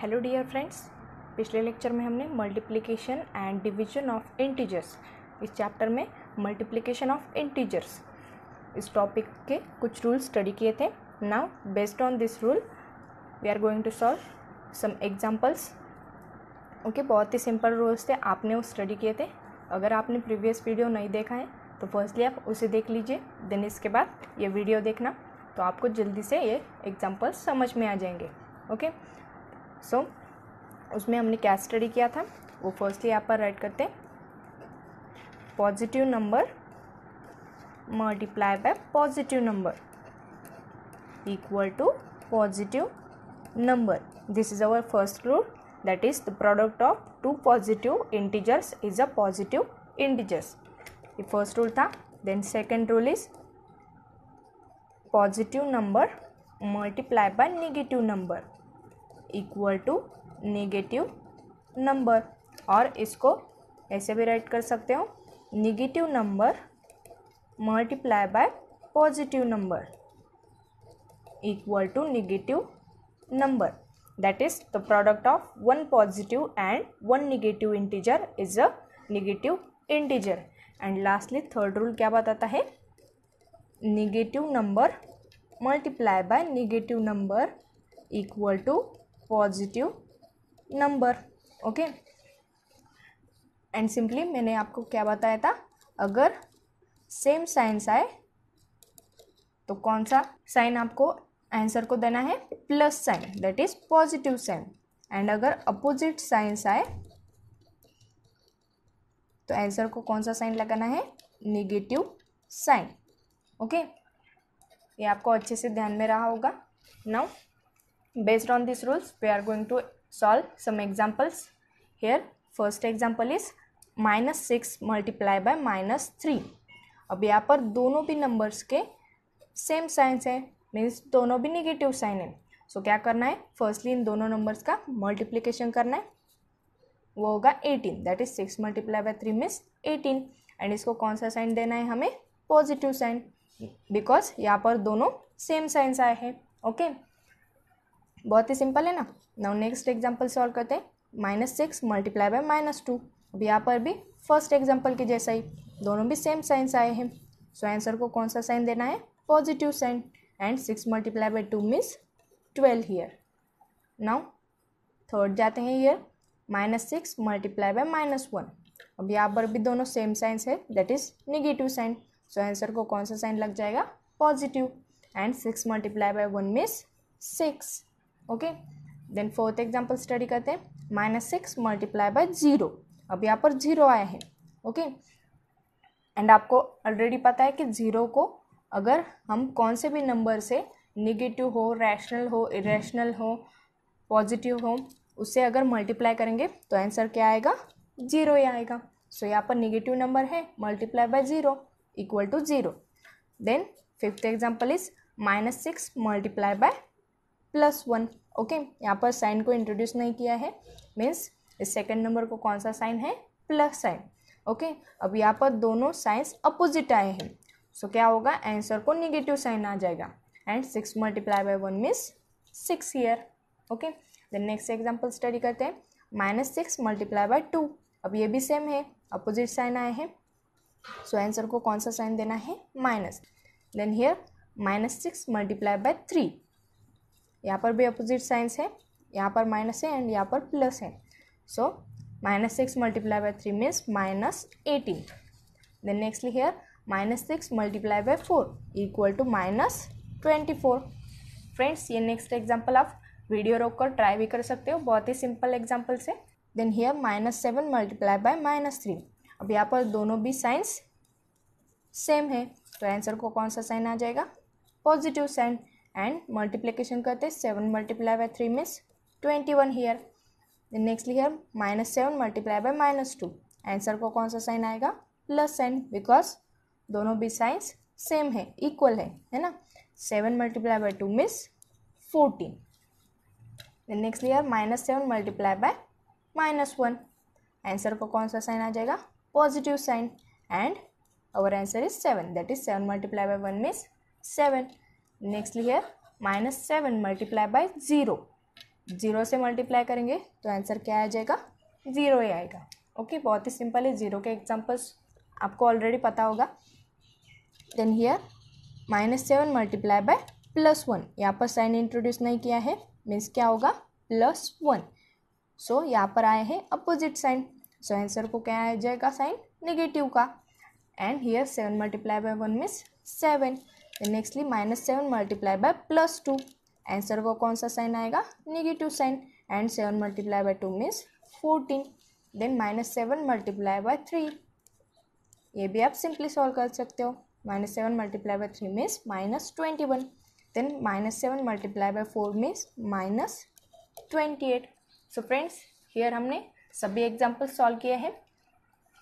Hello dear friends पिछले lecture में हमने multiplication and division of integers इस चैप्टर में मल्टीप्लिकेशन ऑफ़ इंटीजर्स इस टॉपिक के कुछ रूल स्टडी किए थे. Now based on this rule we are going to solve some examples okay बहुत ही सिंपल रूल्स थे. आपने वो स्टडी किए थे. अगर आपने प्रीवियस वीडियो नहीं देखा है तो फर्स्टली आप उसे देख लीजिए. देन इसके बाद ये वीडियो देखना. तो आपको जल्दी से ये एग्जाम्पल्स समझ में आ जाएँगे. ओके सो so, उसमें हमने क्या स्टडी किया था? वो फर्स्टली यहाँ पर राइट करते हैं। Positive number multiply by positive number equal to positive number this is our first rule that is the product of two positive integers is a positive integers ये फ़र्स्ट रूल था. Then second rule is positive number multiply by negative number equal to negative number और इसको ऐसे भी right कर सकते हो. Negative number multiply by positive number equal to negative number that is the product of one positive and one negative integer is a negative integer and lastly third rule क्या बताता है? Negative number multiply by negative number equal to positive number okay and simply मैंने आपको क्या बताया था? अगर same science आए तो कौन सा साइन आपको आंसर को देना है? Plus sign that is positive sign and अगर अपोजिट साइंस आए तो आंसर को कौन सा साइन लगाना है? निगेटिव साइन ओके ये आपको अच्छे से ध्यान में रहा होगा। Now based on this rules we are going to solve some examples here first example is minus six multiply by minus three अब यहाँ पर दोनों भी नंबर्स के सेम साइंस है मीन्स दोनों भी निगेटिव साइन है। सो so, क्या करना है? फर्स्टली इन दोनों नंबर्स का मल्टीप्लिकेशन करना है। वो होगा eighteen that is six multiply by three means eighteen and इसको कौन सा साइन देना है हमें? पॉजिटिव साइन बिकॉज़ यहाँ पर दोनों सेम साइंस आए हैं ओके बहुत ही सिंपल है ना? नाउ नेक्स्ट एग्ज़ाम्पल सॉल्व करते हैं। Minus six multiply by minus two अब यहाँ पर भी फ़र्स्ट एग्ज़ाम्पल के जैसा ही। दोनों भी सेम साइंस आए हैं। सो आंसर को कौन सा साइन देना है? Positive sign and 6 multiply by 2 means 12 here. Now third जाते हैं here. Minus six multiply by minus one अब यहाँ पर भी दोनों सेम साइंस है। That is negative sign so answer को कौन सा साइन लग जाएगा? Positive and six multiply by one means six okay? Then fourth example study करते हैं। Minus six multiply by zero अब यहाँ पर ज़ीरो आए हैं। ओके? एंड आपको ऑलरेडी पता है कि ज़ीरो को अगर हम कौन से भी नंबर से निगेटिव हो रैशनल हो इरेशनल हो पॉजिटिव हो उससे अगर मल्टीप्लाई करेंगे तो आंसर क्या आएगा? ज़ीरो ही आएगा। सो so, यहाँ पर निगेटिव नंबर है multiply by zero equal to zero then fifth example is minus six multiply by plus one okay यहाँ पर साइन को इंट्रोड्यूस नहीं किया है। मीन्स इस सेकेंड नंबर को कौन सा साइन है? Plus sign. ओके अब यहाँ पर दोनों साइंस अपोजिट आए हैं। सो so, क्या होगा? आंसर को निगेटिव साइन आ जाएगा। And six multiply by one means six here okay then next example study करते हैं। Minus six multiply by two अब ये भी सेम है अपोजिट साइन आए हैं। सो आंसर को कौन सा साइन देना है? Minus then here minus six multiply by three यहाँ पर भी अपोजिट साइंस है, यहाँ पर माइनस है एंड यहाँ पर प्लस है। So minus six multiply by three means minus eighteen then nextly here minus six multiply by four equal to minus twenty four friends ये नेक्स्ट एग्ज़ाम्पल आप वीडियो रोक कर ट्राई भी कर सकते हो, बहुत ही सिंपल एग्ज़ाम्पल से then here minus seven multiply by minus three अब यहाँ पर दोनों भी साइंस सेम है। तो आंसर को कौन सा साइन आ जाएगा? पॉजिटिव साइन एंड मल्टीप्लीकेशन करते seven multiply by three means twenty one here. Then nextly here minus seven multiply by minus two answer को कौन सा साइन आएगा? प्लस साइन बिकॉज़ दोनों भी साइंस सेम है इक्वल है है ना? Seven multiply by two means fourteen next here minus seven multiply by minus one answer को कौन सा साइन आ जाएगा? Positive sign and our answer is 7 that is 7 multiplied by 1 means 7 next here minus 7 multiplied by 0 zero से multiply करेंगे तो answer क्या आ जाएगा? ज़ीरो ही आएगा. ओके बहुत ही सिंपल है. ज़ीरो के एग्जाम्पल्स आपको ऑलरेडी पता होगा. Then here minus seven multiply by plus one यहाँ पर साइन इंट्रोड्यूस नहीं किया है. मीन्स क्या होगा? प्लस वन सो यहाँ पर आए हैं अपोजिट साइन सो आंसर को क्या आ जाएगा? साइन नेगेटिव का. And here seven multiply by one means seven nextly minus seven multiply by plus two answer वो कौन सा साइन आएगा? Negative sign and seven multiply by two means fourteen then minus seven multiply by three ये भी आप simply solve कर सकते हो. Minus seven multiply by three means minus twenty one then minus seven multiply by four means minus twenty eight so friends here हमने सभी example solve किए हैं.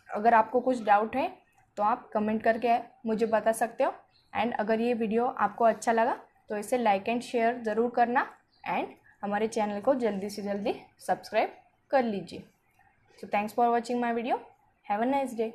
अगर आपको कुछ डाउट है तो आप कमेंट करके मुझे बता सकते हो. एंड अगर ये वीडियो आपको अच्छा लगा तो इसे लाइक एंड शेयर ज़रूर करना। एंड हमारे चैनल को जल्दी से जल्दी सब्सक्राइब कर लीजिए। So thanks for watching my video have a nice day